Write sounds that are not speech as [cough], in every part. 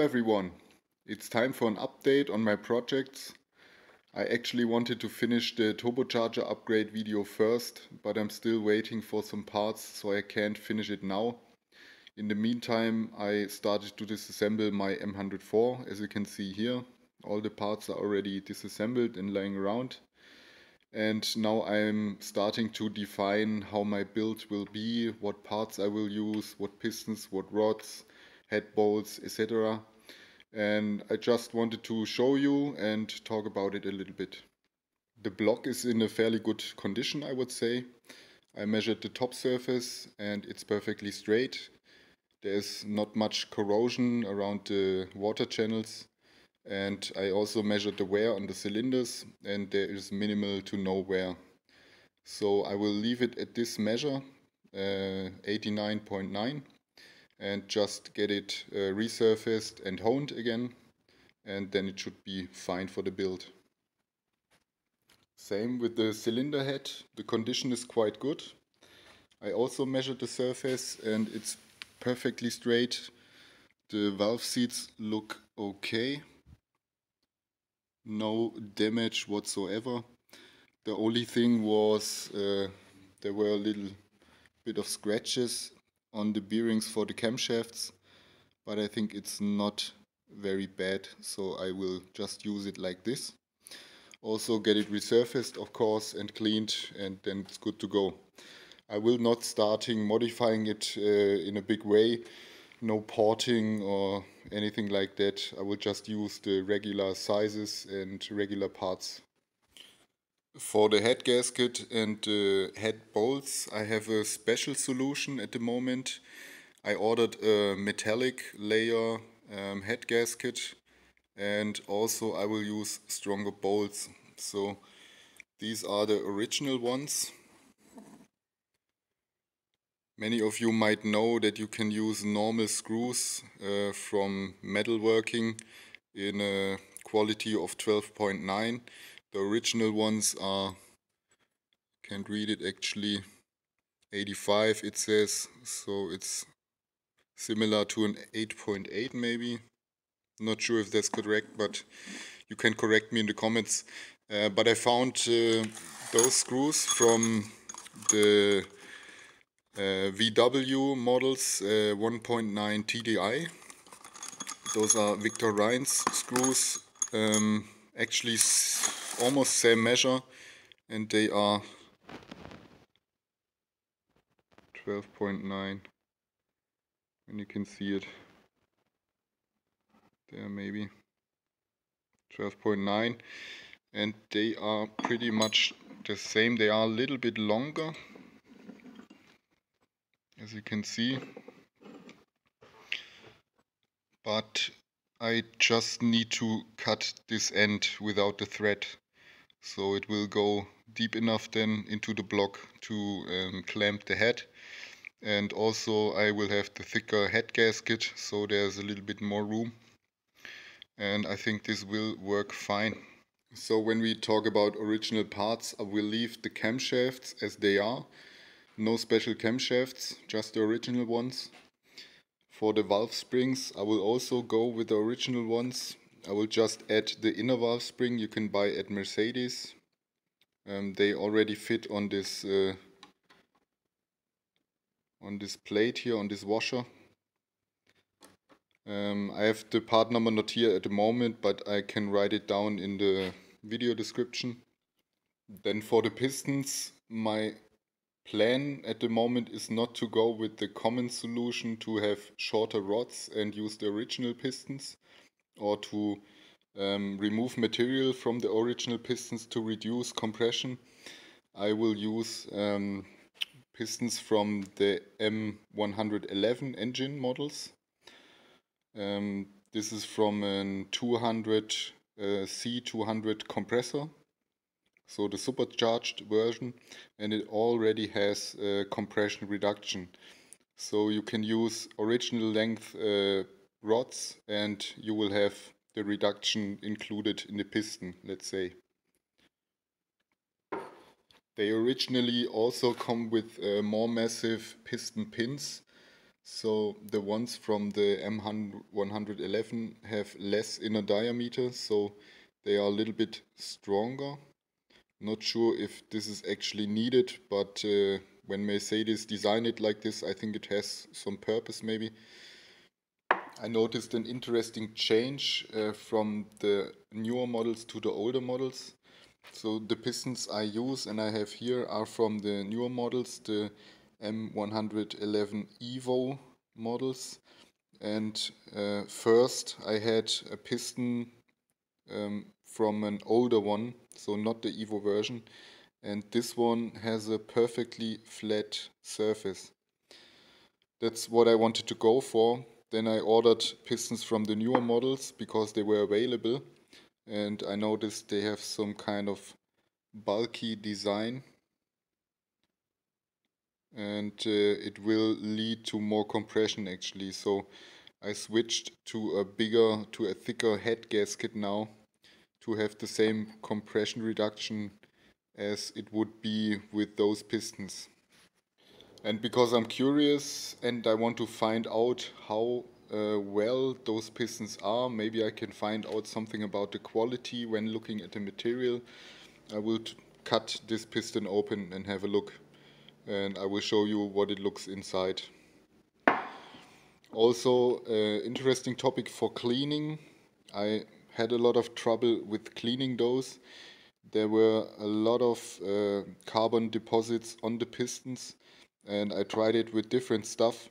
Hello everyone! It's time for an update on my projects. I actually wanted to finish the turbocharger upgrade video first, but I'm still waiting for some parts so I can't finish it now. In the meantime I started to disassemble my M104 as you can see here. All the parts are already disassembled and lying around. And now I'm starting to define how my build will be, what parts I will use, what pistons, what rods, head bolts, etc. And I just wanted to show you and talk about it a little bit. The block is in a fairly good condition, I would say. I measured the top surface and it's perfectly straight. There's not much corrosion around the water channels and I also measured the wear on the cylinders and there is minimal to no wear. So I will leave it at this measure, uh, 89.9 and just get it uh, resurfaced and honed again and then it should be fine for the build. Same with the cylinder head, the condition is quite good. I also measured the surface and it's perfectly straight. The valve seats look okay no damage whatsoever. The only thing was uh, there were a little bit of scratches on the bearings for the camshafts, but I think it's not very bad, so I will just use it like this. Also get it resurfaced, of course, and cleaned, and then it's good to go. I will not starting modifying it uh, in a big way no porting or anything like that. I will just use the regular sizes and regular parts. For the head gasket and the head bolts I have a special solution at the moment. I ordered a metallic layer um, head gasket and also I will use stronger bolts. So these are the original ones Many of you might know that you can use normal screws uh, from metalworking in a quality of 12.9. The original ones are, can't read it actually, 85 it says, so it's similar to an 8.8 .8 maybe. Not sure if that's correct, but you can correct me in the comments. Uh, but I found uh, those screws from the uh, VW models uh, 1.9 TDI. Those are Victor Reinz screws, um, actually almost same measure and they are 12.9 and you can see it there maybe. 12.9 and they are pretty much the same. They are a little bit longer as you can see. But I just need to cut this end without the thread so it will go deep enough then into the block to um, clamp the head and also I will have the thicker head gasket so there's a little bit more room and I think this will work fine. So when we talk about original parts I will leave the camshafts as they are no special camshafts, just the original ones. For the valve springs, I will also go with the original ones. I will just add the inner valve spring you can buy at Mercedes. Um, they already fit on this uh, on this plate here, on this washer. Um, I have the part number not here at the moment, but I can write it down in the video description. Then for the pistons, my plan at the moment is not to go with the common solution to have shorter rods and use the original pistons or to um, remove material from the original pistons to reduce compression. I will use um, pistons from the M111 engine models. Um, this is from a 200 uh, C200 compressor so the supercharged version and it already has uh, compression reduction so you can use original length uh, rods and you will have the reduction included in the piston let's say they originally also come with uh, more massive piston pins So the ones from the M111 have less inner diameter, so they are a little bit stronger. Not sure if this is actually needed, but uh, when Mercedes designed it like this, I think it has some purpose maybe. I noticed an interesting change uh, from the newer models to the older models. So the pistons I use and I have here are from the newer models, the M111 Evo models. And uh, first I had a piston um, from an older one, so not the Evo version. And this one has a perfectly flat surface. That's what I wanted to go for. Then I ordered pistons from the newer models because they were available. And I noticed they have some kind of bulky design. And uh, it will lead to more compression actually. So I switched to a bigger to a thicker head gasket now to have the same compression reduction as it would be with those pistons and because I'm curious and I want to find out how uh, well those pistons are maybe I can find out something about the quality when looking at the material I will cut this piston open and have a look and I will show you what it looks inside. Also, uh, interesting topic for cleaning. I had a lot of trouble with cleaning those. There were a lot of uh, carbon deposits on the pistons and I tried it with different stuff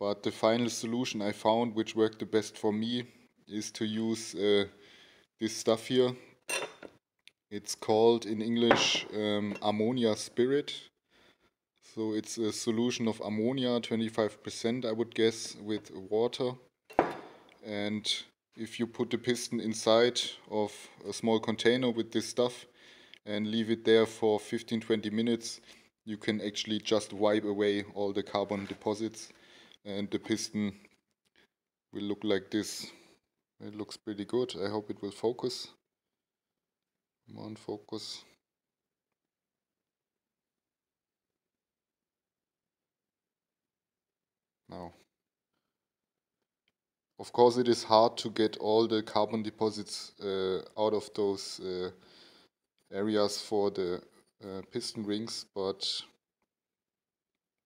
but the final solution I found which worked the best for me is to use uh, this stuff here. It's called in English um, ammonia spirit so it's a solution of ammonia, 25% I would guess, with water. And if you put the piston inside of a small container with this stuff and leave it there for 15-20 minutes, you can actually just wipe away all the carbon deposits and the piston will look like this. It looks pretty good. I hope it will focus. Come on, focus. now. Of course it is hard to get all the carbon deposits uh, out of those uh, areas for the uh, piston rings, but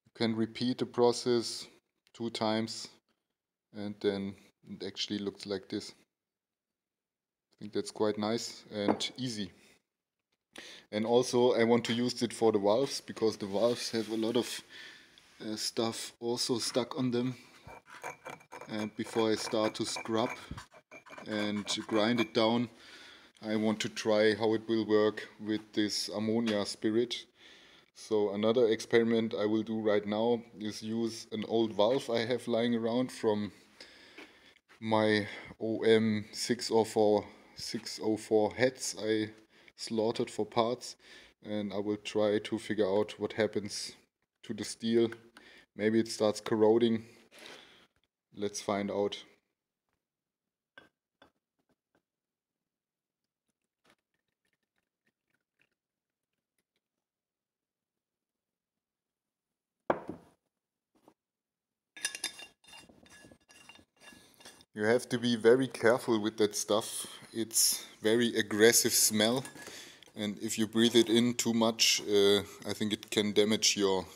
you can repeat the process two times and then it actually looks like this. I think that's quite nice and easy. And also I want to use it for the valves because the valves have a lot of uh, stuff also stuck on them and before I start to scrub and grind it down I want to try how it will work with this ammonia spirit so another experiment I will do right now is use an old valve I have lying around from my OM 604 604 heads I slaughtered for parts and I will try to figure out what happens to the steel Maybe it starts corroding. Let's find out. You have to be very careful with that stuff. It's very aggressive smell and if you breathe it in too much, uh, I think it can damage your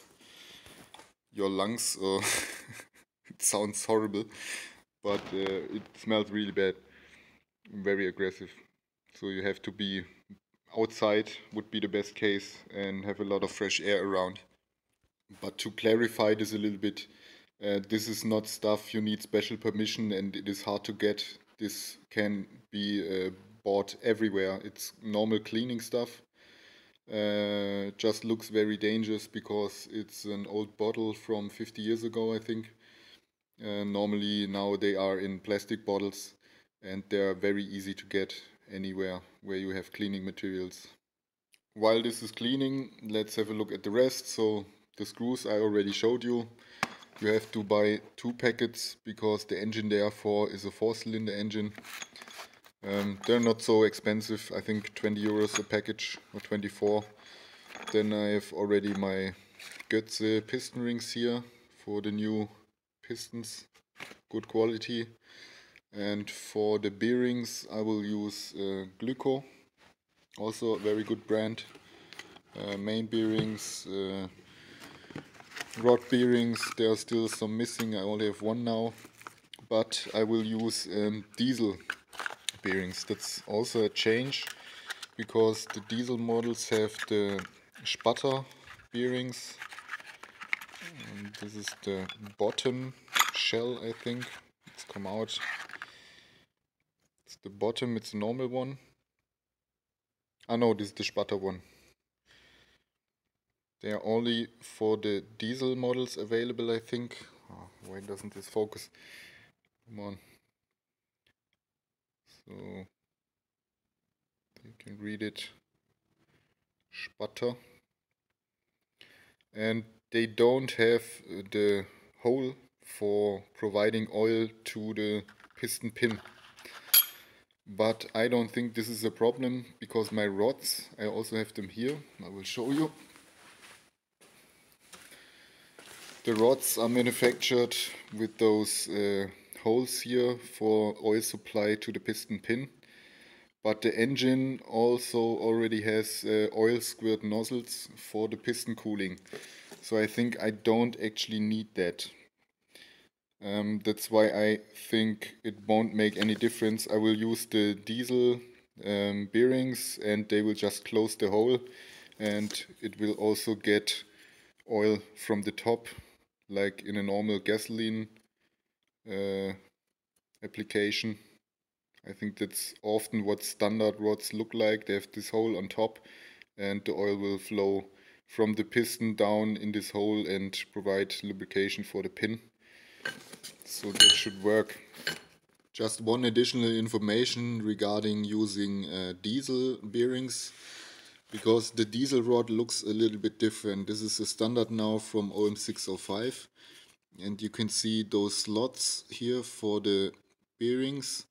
your lungs. Uh, [laughs] it sounds horrible, but uh, it smells really bad, very aggressive. So you have to be outside would be the best case and have a lot of fresh air around. But to clarify this a little bit, uh, this is not stuff you need special permission and it is hard to get. This can be uh, bought everywhere. It's normal cleaning stuff uh, just looks very dangerous because it's an old bottle from 50 years ago, I think. Uh, normally now they are in plastic bottles and they're very easy to get anywhere where you have cleaning materials. While this is cleaning, let's have a look at the rest. So the screws I already showed you. You have to buy two packets because the engine therefore is a four cylinder engine. Um, they're not so expensive, I think 20 euros a package or 24. Then I have already my Götze piston rings here for the new pistons good quality and for the bearings I will use uh, Glyco also a very good brand uh, main bearings uh, rod bearings. There are still some missing. I only have one now but I will use um, diesel bearings. That's also a change because the diesel models have the sputter bearings. And this is the bottom shell I think. It's come out. It's the bottom. It's a normal one. Ah know this is the sputter one they are only for the diesel models available I think. Oh, why doesn't this focus? Come on. So you can read it. Sputter and they don't have uh, the hole for providing oil to the piston pin. But I don't think this is a problem because my rods I also have them here. I will show you the rods are manufactured with those uh, holes here for oil supply to the piston pin. But the engine also already has uh, oil squirt nozzles for the piston cooling. So I think I don't actually need that. Um, that's why I think it won't make any difference. I will use the diesel um, bearings and they will just close the hole and it will also get oil from the top like in a normal gasoline uh, application. I think that's often what standard rods look like. They have this hole on top and the oil will flow from the piston down in this hole and provide lubrication for the pin so that should work. Just one additional information regarding using uh, diesel bearings because the diesel rod looks a little bit different. This is a standard now from OM605 and you can see those slots here for the bearings.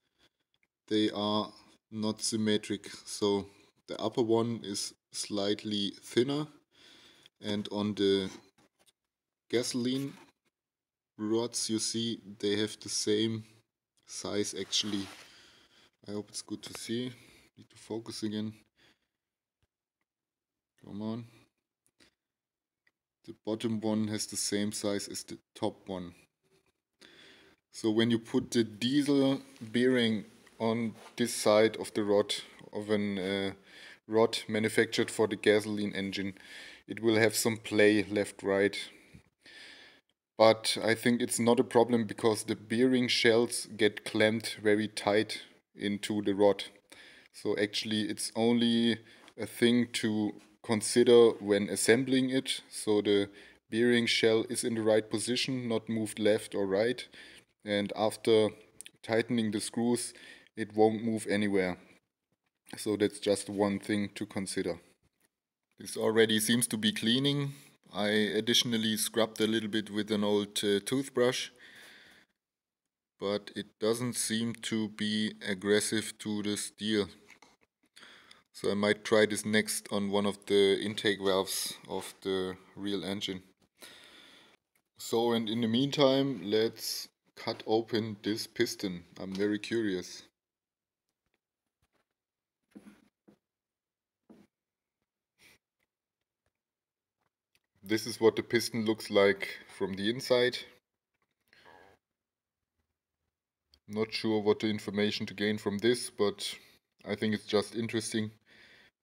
They are not symmetric. So the upper one is slightly thinner. And on the gasoline rods you see they have the same size actually. I hope it's good to see. Need to focus again come on. The bottom one has the same size as the top one. So when you put the diesel bearing on this side of the rod of an uh, rod manufactured for the gasoline engine it will have some play left right. But I think it's not a problem because the bearing shells get clamped very tight into the rod. So actually it's only a thing to consider when assembling it. So the bearing shell is in the right position, not moved left or right. And after tightening the screws, it won't move anywhere. So that's just one thing to consider. This already seems to be cleaning. I additionally scrubbed a little bit with an old uh, toothbrush but it doesn't seem to be aggressive to the steel. So I might try this next on one of the intake valves of the real engine. So and in the meantime let's cut open this piston. I'm very curious. This is what the piston looks like from the inside. Not sure what the information to gain from this, but I think it's just interesting.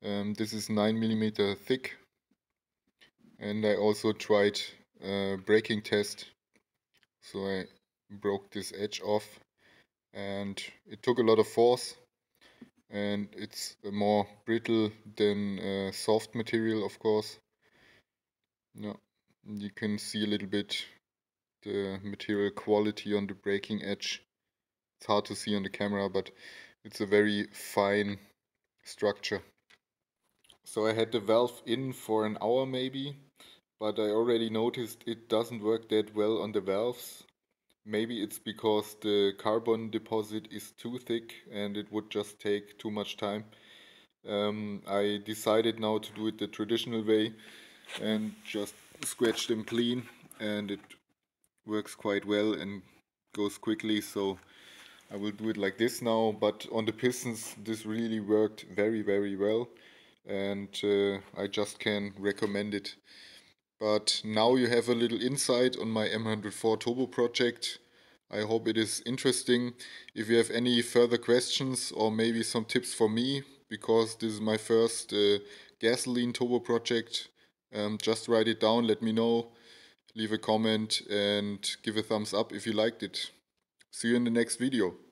Um, this is 9 millimeter thick. And I also tried a braking test. So I broke this edge off. And it took a lot of force. And it's more brittle than uh, soft material of course. Yeah, you can see a little bit the material quality on the breaking edge. It's hard to see on the camera, but it's a very fine structure. So I had the valve in for an hour maybe, but I already noticed it doesn't work that well on the valves. Maybe it's because the carbon deposit is too thick and it would just take too much time. Um, I decided now to do it the traditional way and just scratch them clean and it works quite well and goes quickly so I will do it like this now but on the pistons this really worked very very well and uh, I just can recommend it but now you have a little insight on my M104 Turbo project I hope it is interesting. If you have any further questions or maybe some tips for me, because this is my first uh, gasoline turbo project, um, just write it down, let me know, leave a comment and give a thumbs up if you liked it. See you in the next video.